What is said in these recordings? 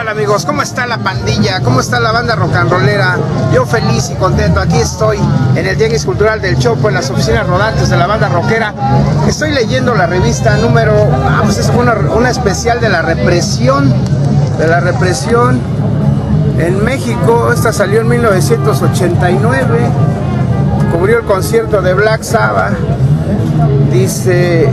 tal amigos? ¿Cómo está la pandilla? ¿Cómo está la banda rock and rollera? Yo feliz y contento. Aquí estoy en el Tianguis Cultural del Chopo, en las oficinas rodantes de la banda rockera. Estoy leyendo la revista número... Ah, pues es una, una especial de la represión. De la represión en México. Esta salió en 1989. Cubrió el concierto de Black Sabbath. Dice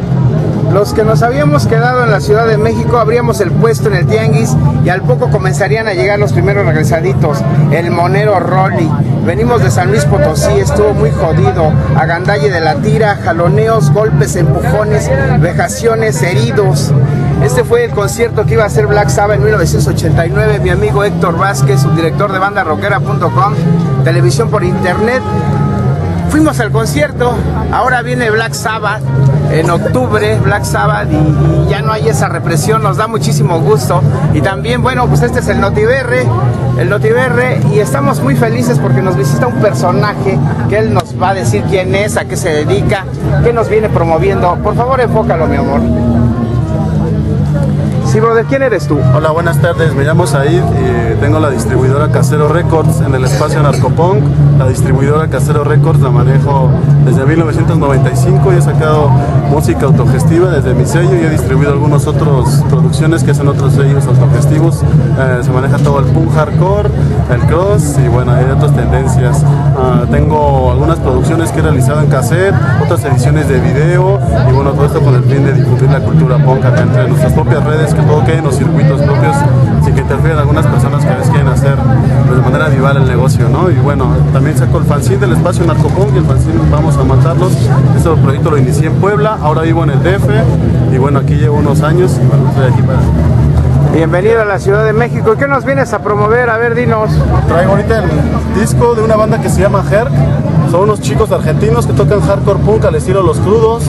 los que nos habíamos quedado en la Ciudad de México abríamos el puesto en el Tianguis y al poco comenzarían a llegar los primeros regresaditos. El Monero Rolly. Venimos de San Luis Potosí, estuvo muy jodido. Agandalle de la tira, jaloneos, golpes, empujones, vejaciones, heridos. Este fue el concierto que iba a hacer Black Sabbath en 1989. Mi amigo Héctor Vázquez, subdirector de bandaroquera.com, televisión por internet. Fuimos al concierto, ahora viene Black Sabbath en octubre, Black Sabbath, y, y, ya no hay esa represión, nos da muchísimo gusto. Y también, bueno, pues este es el Notiverre, el Notiverre, y estamos muy felices porque nos visita un personaje que él nos va a decir quién es, a qué se dedica, qué nos viene promoviendo. Por favor, enfócalo, mi amor. Sí, brother, ¿quién eres tú? Hola, buenas tardes. Me llamo Said y tengo la distribuidora Casero Records en el espacio Narcopunk. La distribuidora Casero Records la manejo desde 1995 y he sacado música autogestiva desde mi sello y he distribuido algunas otras producciones que hacen otros sellos autogestivos. Eh, se maneja todo el punk hardcore, el cross y bueno, hay otras tendencias. Uh, tengo algunas producciones que he realizado en cassette, otras ediciones de video y bueno, todo esto con el fin de difundir la cultura punk acá entre nuestras propias redes que todo quede en los circuitos propios sin que interfieran algunas personas que a veces quieren hacer pues, de manera vival el negocio, ¿no? Y bueno, también saco el fanzine del espacio Narcopunk y el fanzine Vamos a Matarlos. Este proyecto lo inicié en Puebla, ahora vivo en el DF y bueno, aquí llevo unos años y bueno, estoy aquí para... Bienvenido a la Ciudad de México. ¿Qué nos vienes a promover? A ver, dinos. Traigo ahorita el disco de una banda que se llama Herc. Son unos chicos argentinos que tocan hardcore punk al estilo Los Crudos.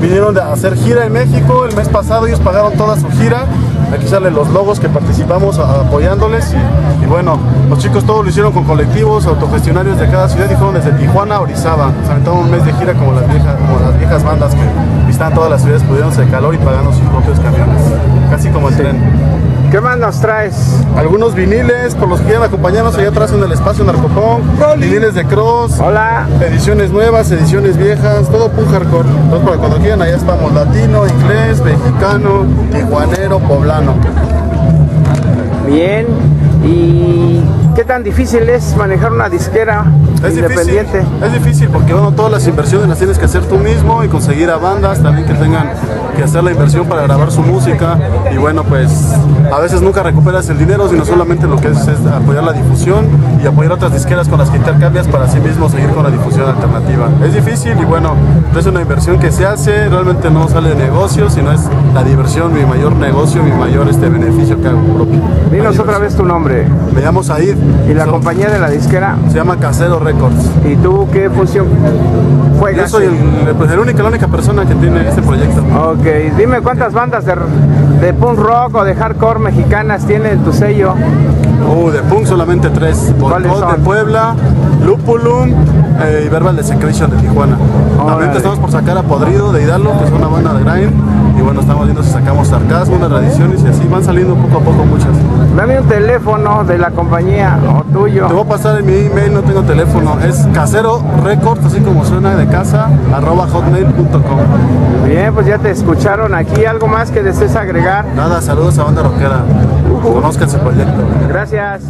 Vinieron a hacer gira en México el mes pasado, ellos pagaron toda su gira. Aquí salen los logos que participamos apoyándoles y, y, bueno, los chicos todos lo hicieron con colectivos autogestionarios de cada ciudad y fueron desde Tijuana a Orizaba. Se aventaron un mes de gira como las viejas, como las viejas bandas que visitan todas las ciudades de calor y pagando sus propios camiones. Casi como el tren. ¿Qué más nos traes? Algunos viniles por los que quieran acompañarnos allá atrás en el espacio Narcopunk. Viniles de Cross. Hola. Ediciones nuevas, ediciones viejas, todo punk hardcore. Entonces, para cuando quieran, allá estamos latino, inglés, mexicano, tijuanero, poblano. Bien. ¿Y qué tan difícil es manejar una disquera es independiente? Difícil, es difícil porque bueno, todas las inversiones las tienes que hacer tú mismo y conseguir a bandas también que tengan que hacer la inversión para grabar su música y bueno pues a veces nunca recuperas el dinero sino solamente lo que es, es apoyar la difusión y apoyar otras disqueras con las que intercambias para sí mismo seguir con la difusión alternativa. Es difícil y bueno, es una inversión que se hace, realmente no sale de negocio, sino es la diversión, mi mayor negocio, mi mayor este beneficio que hago propio. Dinos otra vez tu nombre. Me llamo Said. ¿Y la so, compañía de la disquera? Se llama Casero Records. ¿Y tú qué función juegas? Yo soy el, pues, el única, la única persona que tiene este proyecto. Ok, dime cuántas bandas de, de punk rock o de hardcore mexicanas tiene tu sello. Uh, de punk solamente tres. Boicot de Puebla, Lupulum eh, y Verbal Desecretion de Tijuana. También estamos por sacar a Podrido de Hidalgo, que es una banda de grind. Y bueno, estamos viendo si sacamos Sarcasmo, unas tradiciones y así van saliendo poco a poco muchas. Dame un teléfono de la compañía o tuyo. Te voy a pasar en mi email, no tengo teléfono. Es casero records, así como suena de casa, arroba hotmail.com. Bien, pues ya te escucharon aquí. ¿Algo más que desees agregar? Nada, saludos a Banda Rockera. Uh -huh. Conozcan su proyecto. Gracias.